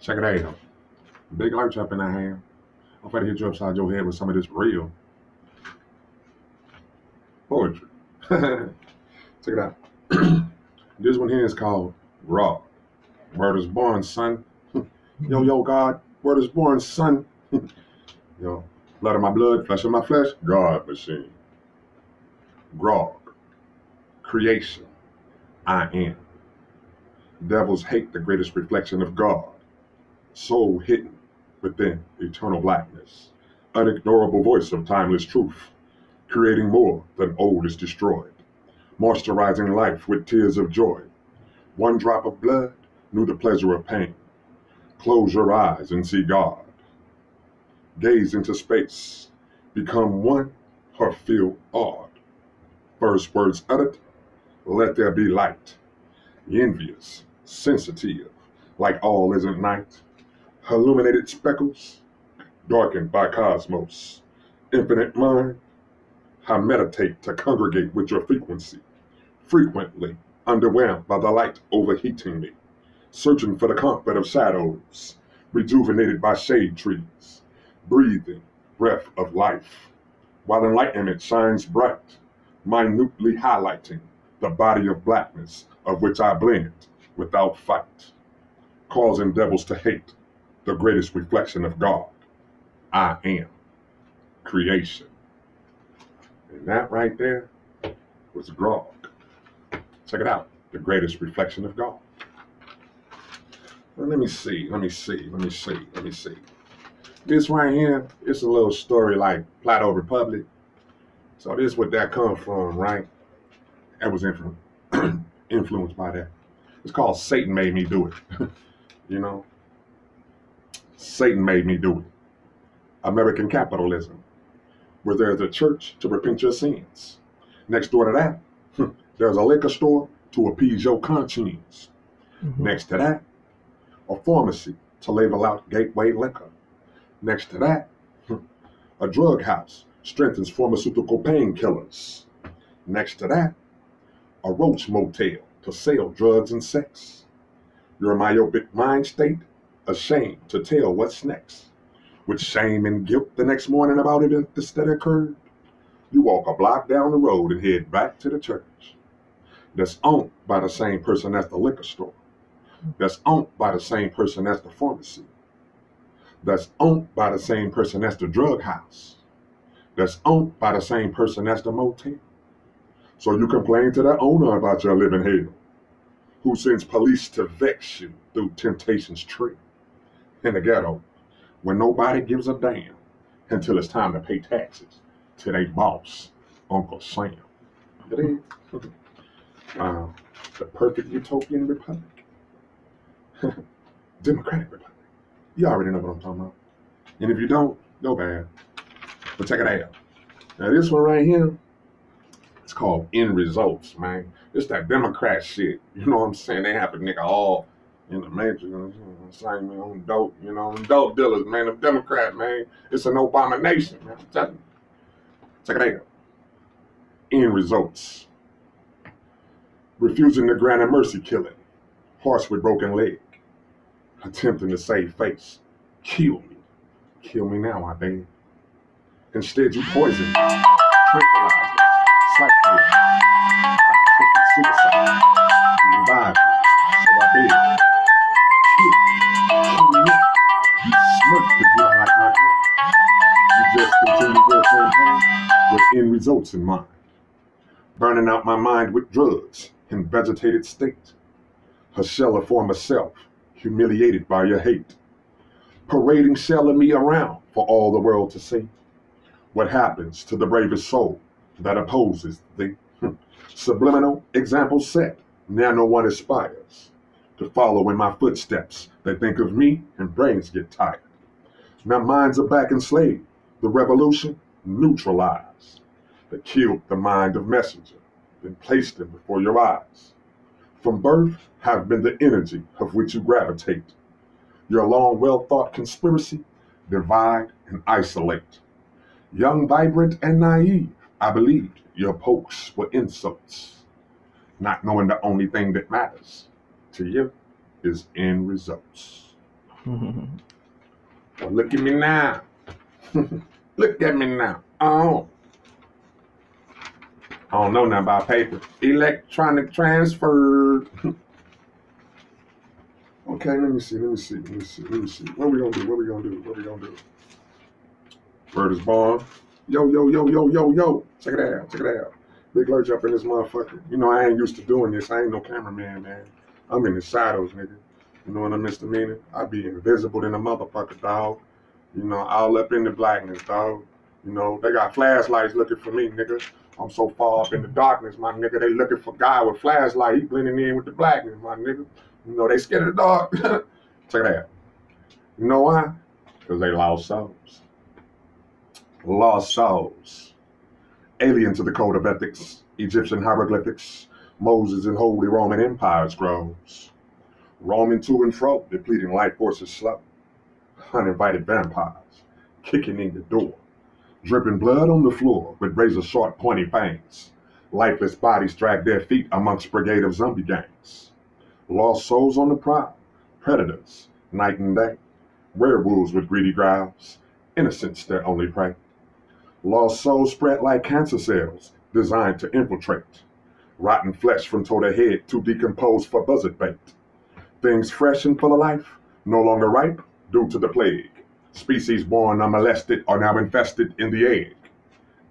Check it out. Big lurch up in that hand. I'm finna hit you upside your head with some of this real poetry. Check it out. this one here is called Raw. Word is born, son. yo, yo, God. Word is born, son. yo, blood of my blood, flesh of my flesh. God machine. Grog. Creation. I am. Devils hate the greatest reflection of God. Soul hidden within eternal blackness. Unignorable voice of timeless truth. Creating more than old is destroyed. Moisturizing life with tears of joy. One drop of blood knew the pleasure of pain. Close your eyes and see God. Gaze into space. Become one or feel awed. First words uttered, let there be light. Envious, sensitive, like all isn't night. Illuminated speckles, darkened by cosmos. Infinite mind, I meditate to congregate with your frequency. Frequently underwhelmed by the light overheating me. Searching for the comfort of shadows, rejuvenated by shade trees. Breathing breath of life. While enlightenment shines bright, minutely highlighting the body of blackness of which I blend without fight, causing devils to hate the greatest reflection of God. I am creation. And that right there was grog. Check it out. The greatest reflection of God. Let me see. Let me see. Let me see. Let me see. This right here, it's a little story like Plato Republic. So this is what that come from, right? That was influ- influenced by that. It's called Satan Made Me Do It. you know? Satan made me do it. American capitalism, where there's a church to repent your sins. Next door to that, there's a liquor store to appease your conscience. Mhm. Next to that, a pharmacy to label out gateway liquor. Next to that, a drug house strengthens pharmaceutical painkillers. Next to that, a roach motel to sell drugs and sex. Your myopic mind state, ashamed to tell what's next. With shame and guilt the next morning about events that occurred, you walk a block down the road and head back to the church. That's owned by the same person as the liquor store. That's owned by the same person as the pharmacy. That's owned by the same person as the drug house. That's owned by the same person as the motel. So you complain to the owner about your living hell, who sends police to vex you through temptation's tree in the ghetto when nobody gives a damn until it's time to pay taxes to their boss, Uncle Sam. It is. Uh, the perfect utopian republic. Democratic republic. You already know what I'm talking about. And if you don't, no bad. But check it out. Now this one right here, it's called end results, man. It's that Democrat shit. You know what I'm saying? They have a nigga all in the matrix, you know, saying me on dope, you know, dope dealers, man. The Democrat, man. It's an abomination, man. I'm telling you. Check it out. End results. Refusing to grant a mercy killing. Horse with broken leg. Attempting to save face. Kill me. Kill me now, I beg. Instead, you poison. Tranquilize in mind. Burning out my mind with drugs in vegetated state. A shell of former self, humiliated by your hate. Parading selling me around for all the world to see. What happens to the bravest soul that opposes thee? Hmm. Subliminal example set, now no one aspires to follow in my footsteps. They think of me and brains get tired. Now minds are back enslaved. The revolution neutralized. They killed the mind of messenger, then placed him before your eyes. From birth have been the energy of which you gravitate. Your long, well thought conspiracy, divide and isolate. Young, vibrant, and naive, I believed your pokes were insults, not knowing the only thing that matters to you is end results. Well, look at me now. look at me now. Oh. I don't know nothing about paper. Electronic transfer. okay, let me see, let me see, let me see, let me see. What we gonna do? What we gonna do? What we gonna do? Bird is born. Yo, yo, yo, yo, yo, yo. Check it out, check it out. Big Lurch up in this motherfucker. You know, I ain't used to doing this. I ain't no cameraman, man. I'm in the shadows, nigga. You know what I'm misdemeanor? I be invisible in a motherfucker, dog. You know, all up in the blackness, dog. You know, they got flashlights looking for me, nigga. I'm so far up in the darkness, my nigga. They looking for guy with flashlight. He blending in with the blackness, my nigga. You know, they scared of the dark. Check out. You know why? Because they lost souls. Lost souls. Alien to the code of ethics, Egyptian hieroglyphics, Moses and Holy Roman Empire scrolls. Roaming to and fro, depleting life forces slow. Uninvited vampires, kicking in the door. Dripping blood on the floor with razor sharp pointy fangs. Lifeless bodies drag their feet amongst brigade of zombie gangs. Lost souls on the prowl, predators, night and day. Werewolves with greedy growls, innocents their only prey. Lost souls spread like cancer cells, designed to infiltrate. Rotten flesh from toe to head, to decompose for buzzard bait. Things fresh and full of life, no longer ripe due to the plague. Species born unmolested are now infested in the egg.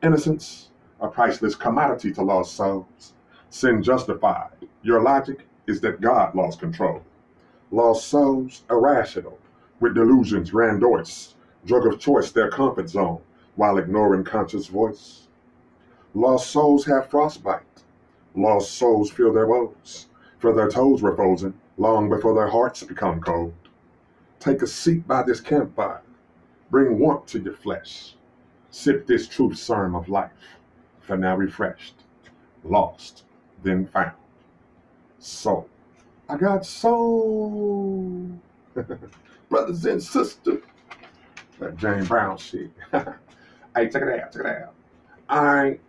Innocence, a priceless commodity to lost souls. Sin justified. Your logic is that God lost control. Lost souls, irrational, with delusions grandiose, drug of choice their comfort zone, while ignoring conscious voice. Lost souls have frostbite. Lost souls feel their woes, for their toes were frozen long before their hearts become cold. Take a seat by this campfire. Bring warmth to your flesh. Sip this truth serum of life, for now refreshed, lost, then found. Soul. I got soul. Brothers and sisters. That James Brown shit. hey, check it out, check it out. I,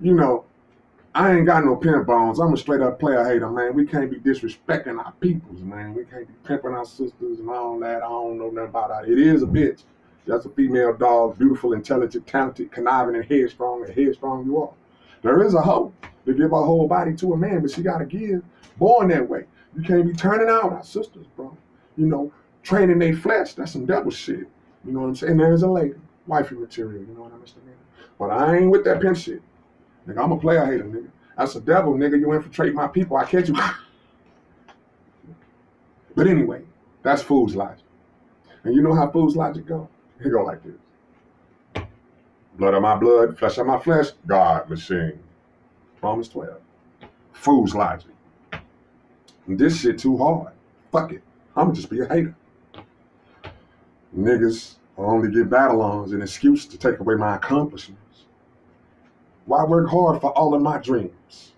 you know, I ain't got no pimp bones. I'm a straight up player hater, man. We can't be disrespecting our peoples, man. We can't be pimping our sisters and all that. I don't know nothing about that. It is a bitch. That's a female dog, beautiful, intelligent, talented, conniving, and headstrong, and headstrong you are. There is a hope to give her whole body to a man, but she got to give. Born that way. You can't be turning out our sisters, bro. You know, training their flesh, that's some devil shit. You know what I'm saying? There's a lady, wifey material, you know what I'm saying? But I ain't with that pimp shit. Nigga, I'm a player hater, nigga. That's a devil, nigga. You infiltrate my people. I catch you. but anyway, that's fool's logic. And you know how fool's logic go? He go like this. Blood of my blood, flesh of my flesh, God machine. Romans 12. Fool's logic. This shit too hard. Fuck it. I'ma just be a hater. Niggas only get battle-ons an excuse to take away my accomplishments. Why work hard for all of my dreams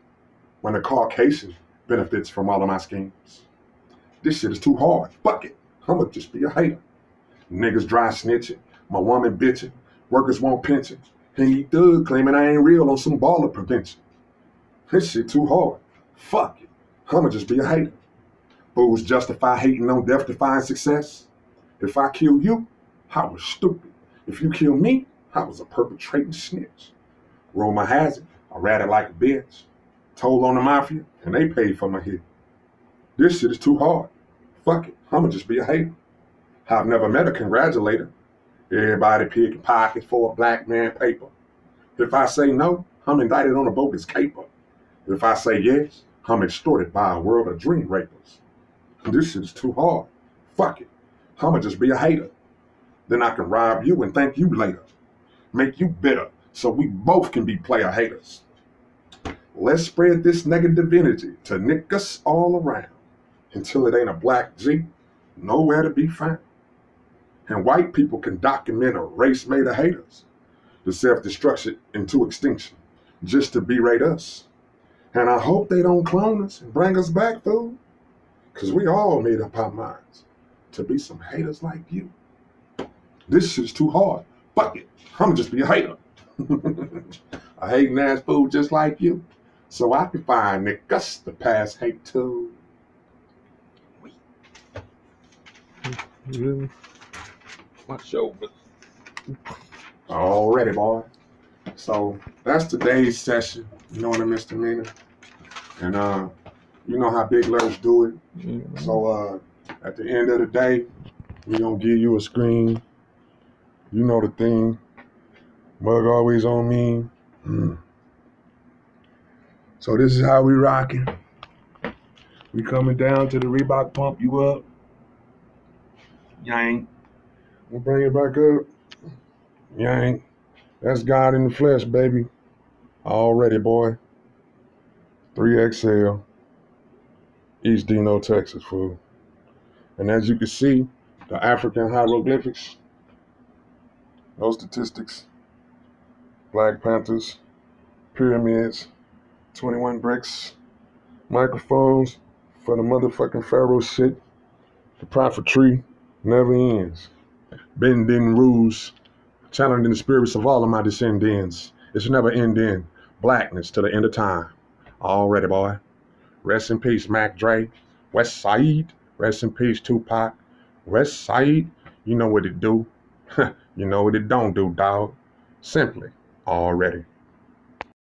when a Caucasian benefits from all of my schemes? This shit is too hard. Fuck it. I'ma just be a hater. Niggas dry snitching, my woman bitching, workers want pension. Henny thug claiming I ain't real on some baller prevention. This shit too hard. Fuck it. I'ma just be a hater. Fools justify hating on death-defying success. If I kill you, I was stupid. If you kill me, I was a perpetrating snitch. Roma has it. I rat it like a bitch. Told on the mafia, and they paid for my hit. This shit is too hard. Fuck it. I'ma just be a hater. I've never met a congratulator. Everybody picking pockets for a black man paper. If I say no, I'm indicted on a bogus caper. If I say yes, I'm extorted by a world of dream rapers. This is too hard. Fuck it. I'ma just be a hater. Then I can rob you and thank you later. Make you bitter so we both can be player haters. Let's spread this negative energy to nick us all around until it ain't a black G, nowhere to be found. And white people can document a race made of haters, the self-destruction into extinction, just to berate us. And I hope they don't clone us and bring us back, fool. Because we all made up our minds to be some haters like you. This shit's too hard. Fuck it. I'm gonna just be a hater. a hating ass fool just like you. So I can find the guts to pass hate to. Yeah. My shoulder. Already, boy. So that's today's session. You know what a misdemeanor. And uh, you know how Big Lurch do it. Mhm. So uh, at the end of the day, we gonna give you a screen. You know the thing. Mug always on me. Mm. So this is how we rocking. We coming down to the Reebok pump you up. Yank. We'll bring it back up. Yank. That's God in the flesh, baby. Already, boy. 3XL. East Dino, Texas, fool. And as you can see, the African hieroglyphics, those statistics, Black Panthers, pyramids, 21 bricks, microphones for the motherfucking Pharaoh shit. The prophet tree never ends. Bending rules, challenging the spirits of all of my descendants. It's never ending. Blackness to the end of time. Already, boy. Rest in peace, Mac Dre. West Side. Rest in peace, Tupac. West Side. You know what it do. you know what it don't do, dog. Simply already.